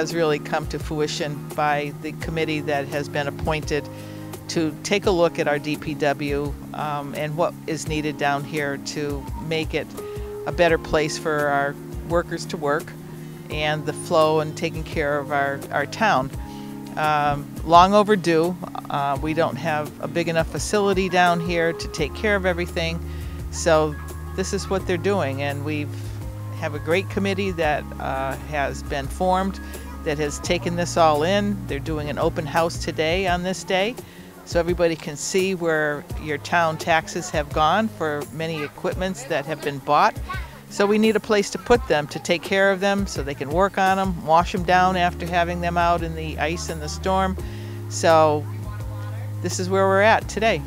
has really come to fruition by the committee that has been appointed to take a look at our DPW um, and what is needed down here to make it a better place for our workers to work and the flow and taking care of our, our town. Um, long overdue. Uh, we don't have a big enough facility down here to take care of everything. So this is what they're doing, and we have a great committee that uh, has been formed that has taken this all in. They're doing an open house today on this day, so everybody can see where your town taxes have gone for many equipments that have been bought. So we need a place to put them to take care of them so they can work on them, wash them down after having them out in the ice and the storm. So this is where we're at today.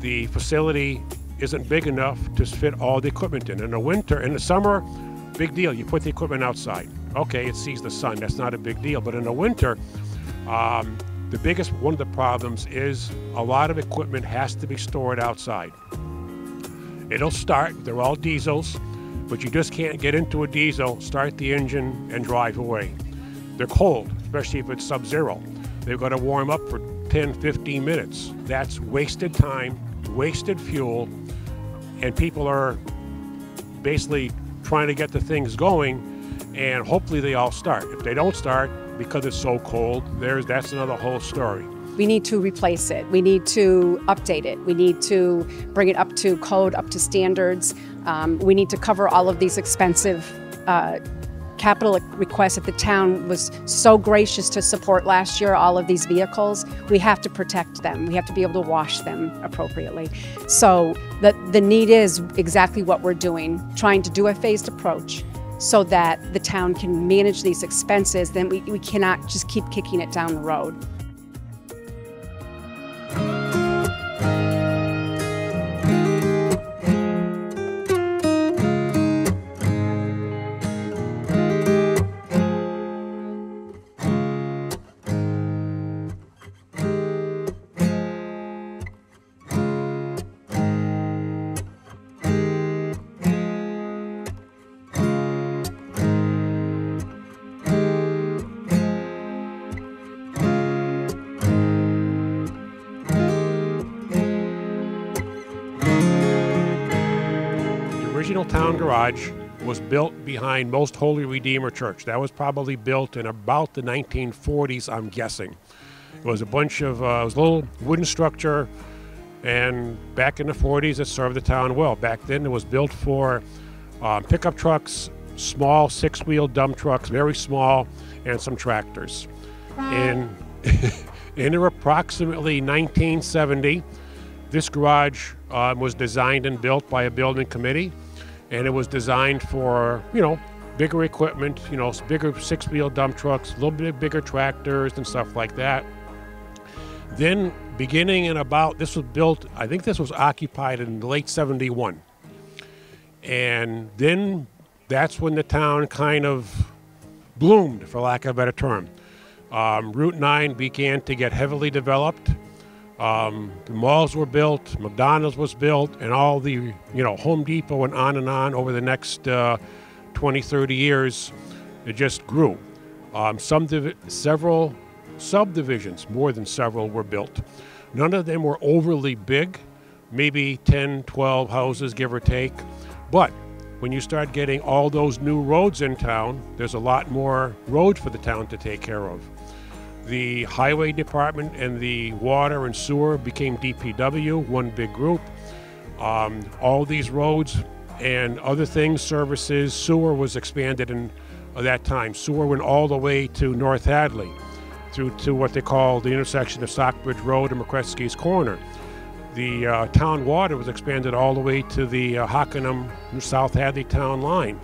The facility isn't big enough to fit all the equipment in. In the winter, in the summer, big deal. You put the equipment outside. Okay, it sees the sun. That's not a big deal. But in the winter, um, the biggest one of the problems is a lot of equipment has to be stored outside. It'll start. They're all diesels but you just can't get into a diesel, start the engine, and drive away. They're cold, especially if it's sub zero. They've got to warm up for 10, 15 minutes. That's wasted time, wasted fuel, and people are basically trying to get the things going, and hopefully they all start. If they don't start because it's so cold, there's that's another whole story. We need to replace it. We need to update it. We need to bring it up to code, up to standards. Um, we need to cover all of these expensive uh, capital requests that the town was so gracious to support last year, all of these vehicles. We have to protect them. We have to be able to wash them appropriately. So the, the need is exactly what we're doing, trying to do a phased approach so that the town can manage these expenses, then we, we cannot just keep kicking it down the road. Original town garage was built behind Most Holy Redeemer Church. That was probably built in about the 1940s, I'm guessing. It was a bunch of, uh, it was a little wooden structure, and back in the 40s, it served the town well. Back then, it was built for um, pickup trucks, small six wheel dump trucks, very small, and some tractors. In, in approximately 1970, this garage um, was designed and built by a building committee and it was designed for you know bigger equipment, you know, bigger six-wheel dump trucks, a little bit bigger tractors and stuff like that. Then, beginning in about this was built, I think this was occupied in late '71, and then that's when the town kind of bloomed, for lack of a better term. Um, Route 9 began to get heavily developed. Um, the malls were built, McDonald's was built, and all the, you know, Home Depot and on and on over the next uh, 20, 30 years, it just grew. Um, some several subdivisions, more than several, were built. None of them were overly big, maybe 10, 12 houses, give or take. But when you start getting all those new roads in town, there's a lot more road for the town to take care of the highway department and the water and sewer became DPW, one big group. Um, all these roads and other things, services, sewer was expanded in uh, that time. Sewer went all the way to North Hadley, through to what they call the intersection of Stockbridge Road and McCretsky's Corner. The uh, town water was expanded all the way to the uh, Hockanum South Hadley town line.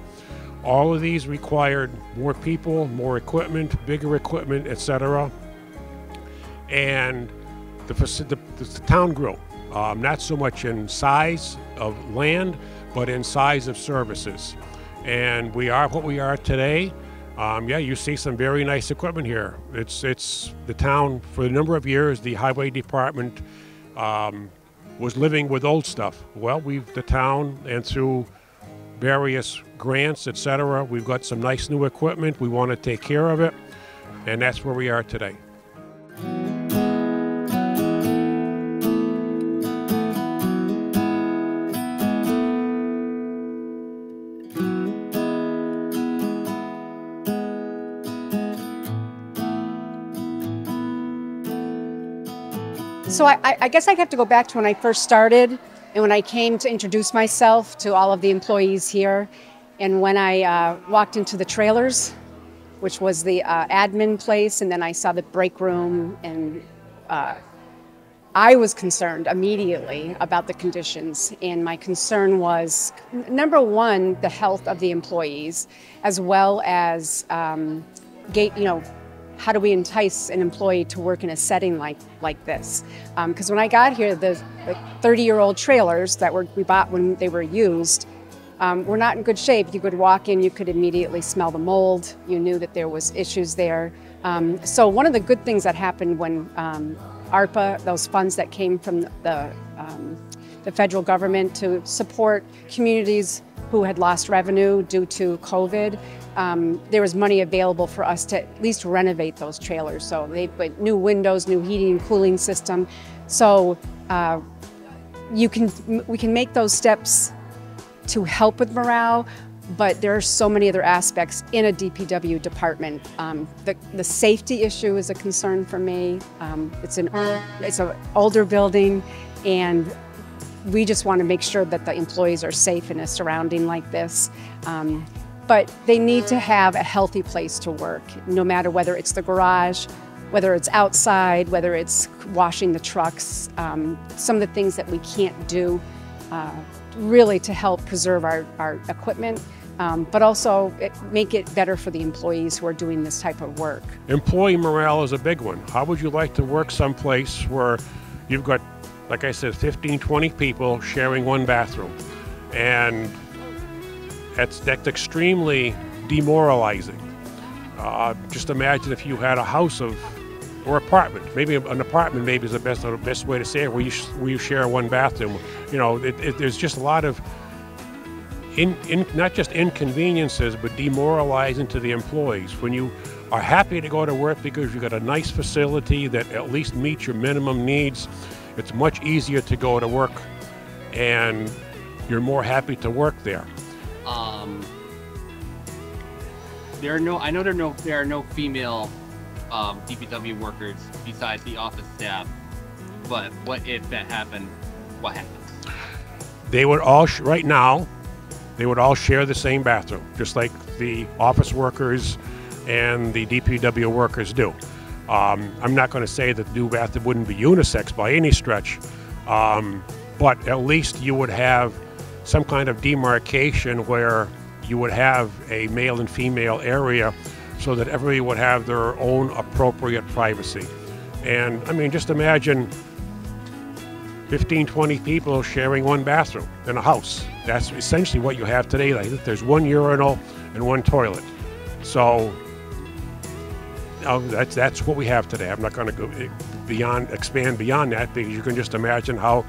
All of these required more people, more equipment, bigger equipment, etc. And the, the, the, town grew, um, not so much in size of land, but in size of services. And we are what we are today. Um, yeah, you see some very nice equipment here. It's it's the town for a number of years. The highway department um, was living with old stuff. Well, we've the town and through various grants, etc. We've got some nice new equipment. We want to take care of it, and that's where we are today. So I, I guess I have to go back to when I first started and when I came to introduce myself to all of the employees here. And when I uh, walked into the trailers, which was the uh, admin place, and then I saw the break room, and uh, I was concerned immediately about the conditions. And my concern was number one, the health of the employees, as well as um, gate, you know, how do we entice an employee to work in a setting like like this? Because um, when I got here, the 30-year-old trailers that were we bought when they were used um, were not in good shape. You could walk in, you could immediately smell the mold. You knew that there was issues there. Um, so one of the good things that happened when um, ARPA, those funds that came from the um, the federal government to support communities who had lost revenue due to COVID, um, there was money available for us to at least renovate those trailers. So they put new windows, new heating and cooling system. So uh, you can we can make those steps to help with morale, but there are so many other aspects in a DPW department. Um, the, the safety issue is a concern for me. Um, it's an it's an older building, and we just want to make sure that the employees are safe in a surrounding like this. Um, but they need to have a healthy place to work, no matter whether it's the garage, whether it's outside, whether it's washing the trucks, um, some of the things that we can't do uh, really to help preserve our, our equipment. Um, but also make it better for the employees who are doing this type of work. Employee morale is a big one. How would you like to work someplace where you've got, like I said, 15, 20 people sharing one bathroom? And that's, that's extremely demoralizing. Uh, just imagine if you had a house of or apartment. Maybe an apartment maybe is the best the best way to say it, where you where you share one bathroom. You know, it, it, there's just a lot of in, in not just inconveniences, but demoralizing to the employees. When you are happy to go to work because you've got a nice facility that at least meets your minimum needs, it's much easier to go to work, and you're more happy to work there. Um, there are no. I know there are no. There are no female um, DPW workers besides the office staff. But what if that happened? What happens? They would all sh- right now. They would all share the same bathroom, just like the office workers and the DPW workers do. Um, I'm not going to say that the new bathroom wouldn't be unisex by any stretch, um, but at least you would have some kind of demarcation where you would have a male and female area so that everybody would have their own appropriate privacy. And I mean, just imagine 15, 20 people sharing one bathroom in a house. That's essentially what you have today. Like there's one urinal and one toilet. So that's that's what we have today. I'm not going to go beyond expand beyond that because you can just imagine how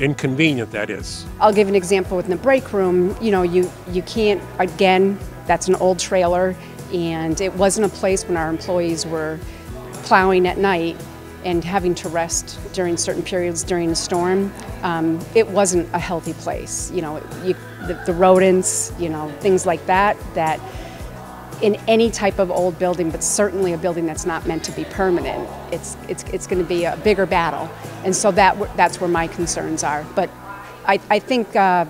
inconvenient that is. I'll give an example with the break room. You know, you, you can't, again, that's an old trailer, and it wasn't a place when our employees were plowing at night and having to rest during certain periods during a storm. Um, it wasn't a healthy place. You know, you, the, the rodents, you know, things like that, that in any type of old building, but certainly a building that's not meant to be permanent, it's, it's, it's going to be a bigger battle. And so that, that's where my concerns are. But I, I think uh,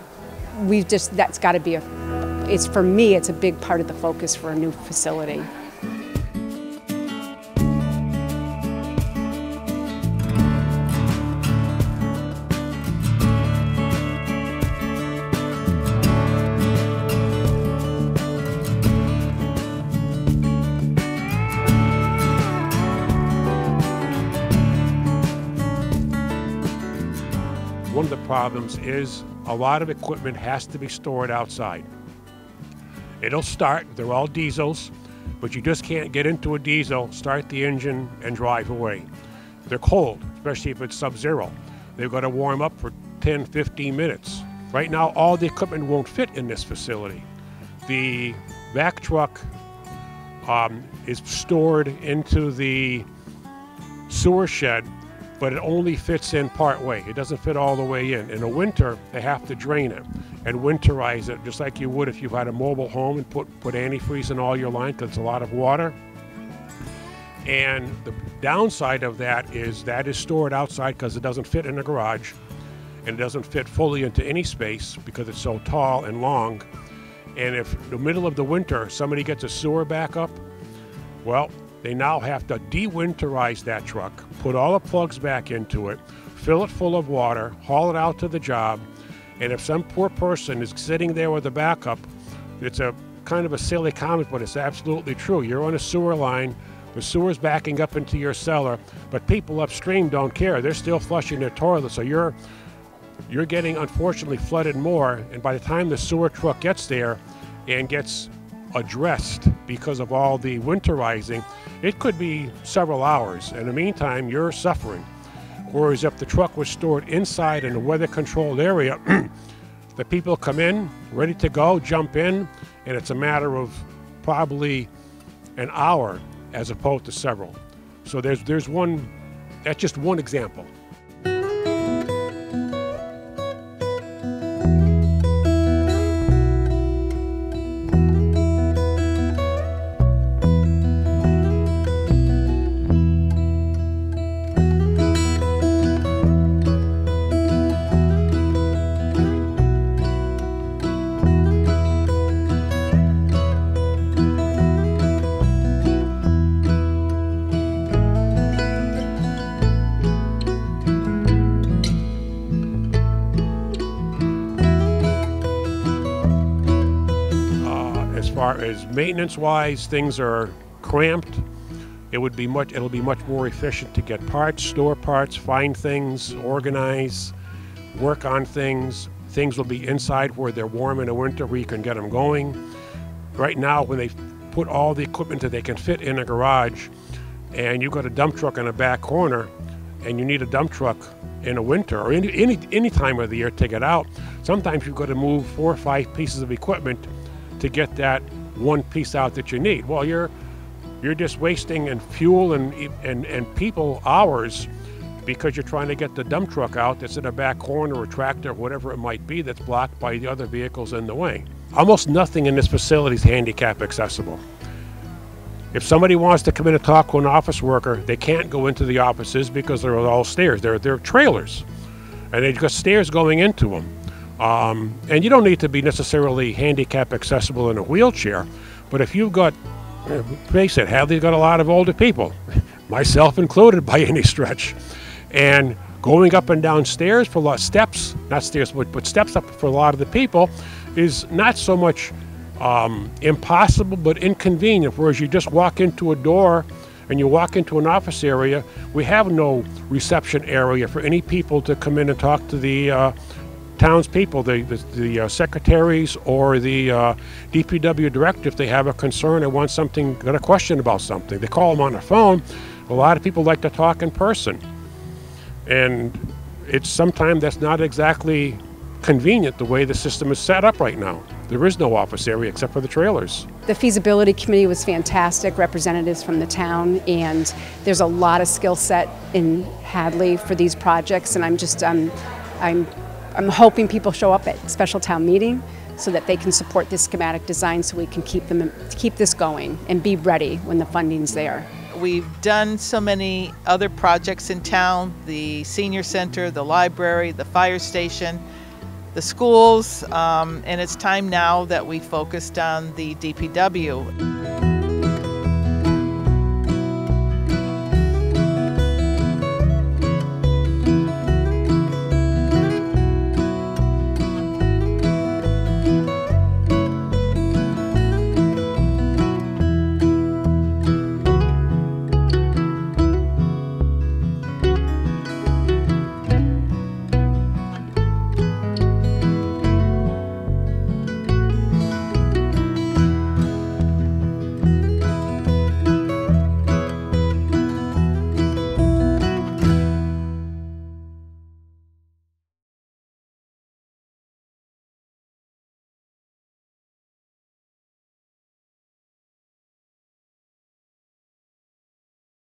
we've just, that's got to be a, it's for me, it's a big part of the focus for a new facility. Problems is a lot of equipment has to be stored outside. It'll start, they're all diesels, but you just can't get into a diesel, start the engine, and drive away. They're cold, especially if it's sub zero. They've got to warm up for 10, 15 minutes. Right now, all the equipment won't fit in this facility. The vac truck um, is stored into the sewer shed, but it only fits in part way. It doesn't fit all the way in. In the winter, they have to drain it and winterize it, just like you would if you had a mobile home and put, put antifreeze in all your lines because it's a lot of water. And the downside of that is that is stored outside because it doesn't fit in the garage and it doesn't fit fully into any space because it's so tall and long. And if the middle of the winter somebody gets a sewer backup, well, they now have to de-winterize that truck, put all the plugs back into it, fill it full of water, haul it out to the job, and if some poor person is sitting there with a backup, it's a kind of a silly comment, but it's absolutely true. You're on a sewer line, the sewer's backing up into your cellar, but people upstream don't care. They're still flushing their toilet, so you're you're getting unfortunately flooded more. And by the time the sewer truck gets there and gets addressed because of all the winterizing, it could be several hours. In the meantime, you're suffering. Whereas if the truck was stored inside in a weather controlled area, the people come in, ready to go, jump in, and it's a matter of probably an hour as opposed to several. So there's there's one that's just one example. As maintenance wise, things are cramped. It would be much. It'll be much more efficient to get parts, store parts, find things, organize, work on things. Things will be inside where they're warm in the winter, where you can get them going. Right now, when they put all the equipment that they can fit in a garage, and you've got a dump truck in a back corner, and you need a dump truck in the winter or any, any any time of the year to get out, sometimes you've got to move four or five pieces of equipment to get that one piece out that you need. Well, you're you're just wasting and fuel and and and people hours because you're trying to get the dump truck out that's in a back corner or tractor, whatever it might be, that's blocked by the other vehicles in the way. Almost nothing in this facility is handicap accessible. If somebody wants to come in and talk to an office worker, they can't go into the offices because they're all stairs. They're, they're trailers, and they've got stairs going into them. Um, and you don't need to be necessarily handicap accessible in a wheelchair, but if you've got, face it, Hadley's got a lot of older people, myself included by any stretch, and going up and down stairs for a lot steps, not stairs, but, but steps up for a lot of the people, is not so much um, impossible but inconvenient. Whereas you just walk into a door and you walk into an office area, we have no reception area for any people to come in and talk to the uh, townspeople, the, the, the uh, secretaries or the uh, DPW director, if they have a concern or want something, got a question about something, they call them on the phone. A lot of people like to talk in person. And it's sometimes that's not exactly convenient the way the system is set up right now. There is no office area except for the trailers. The feasibility committee was fantastic, representatives from the town, and there's a lot of skill set in Hadley for these projects, and I'm just um, I'm I'm hoping people show up at special town meeting so that they can support this schematic design so we can keep them keep this going and be ready when the funding's there. We've done so many other projects in town, the senior center, the library, the fire station, the schools, um, and it's time now that we focused on the DPW.